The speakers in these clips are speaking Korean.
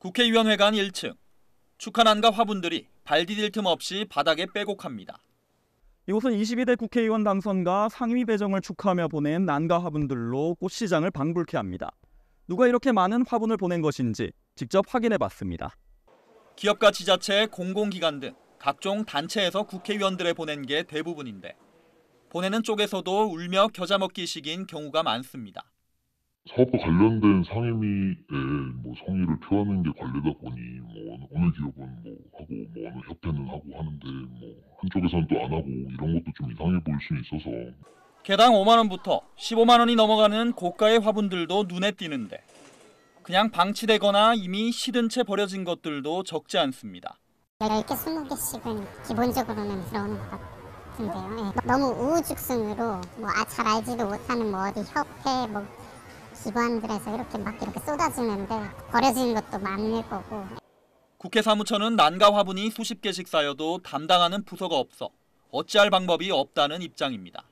국회의원회관 1층. 축하난과 화분들이 발 디딜 틈 없이 바닥에 빼곡합니다. 이곳은 22대 국회의원 당선과 상임위 배정을 축하하며 보낸 난가 화분들로 꽃시장을 방불케 합니다. 누가 이렇게 많은 화분을 보낸 것인지 직접 확인해 봤습니다. 기업과 지자체, 공공기관 등 각종 단체에서 국회의원들에 보낸 게 대부분인데 보내는 쪽에서도 울며 겨자 먹기식인 경우가 많습니다. 사업과 관련된 상임위에 뭐 성의를 표하는 게 관례다 보니 뭐 어느, 어느 기업은 뭐 하고 뭐 어느 협회는 하고 하는데 뭐 한쪽에서는 또 안 하고 이런 것도 좀 이상해 보일 수는 있어서 개당 5만 원부터 15만 원이 넘어가는 고가의 화분들도 눈에 띄는데 그냥 방치되거나 이미 시든 채 버려진 것들도 적지 않습니다. 10개, 20개씩은 기본적으로는 들어오는 것 같은데요. 예. 너무 우후죽순으로 뭐 아, 잘 알지도 못하는 뭐 어디 협회 뭐 기관들에서 이렇게 막 이렇게 쏟아지는데 버려지는 것도 많을 거고 국회 사무처는 난가 화분이 수십 개씩 쌓여도 담당하는 부서가 없어 어찌할 방법이 없다는 입장입니다.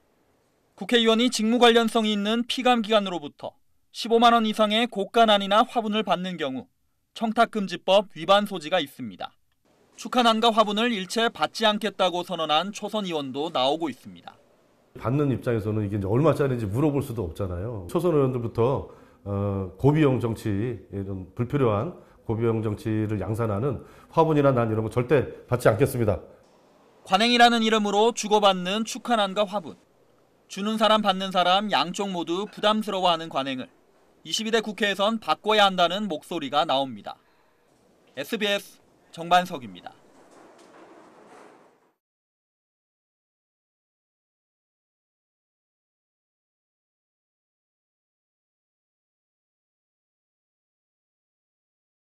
국회의원이 직무 관련성이 있는 피감기관으로부터 15만 원 이상의 고가 난이나 화분을 받는 경우 청탁금지법 위반 소지가 있습니다. 축하난과 화분을 일체 받지 않겠다고 선언한 초선 의원도 나오고 있습니다. 받는 입장에서는 이게 얼마짜리인지 물어볼 수도 없잖아요. 초선 의원들부터 어, 고비용 정치 이런 불필요한 고비용 정치를 양산하는 화분이나 난 이런 거 절대 받지 않겠습니다. 관행이라는 이름으로 주고받는 축하난과 화분. 주는 사람 받는 사람 양쪽 모두 부담스러워하는 관행을 22대 국회에선 바꿔야 한다는 목소리가 나옵니다. SBS 정반석입니다.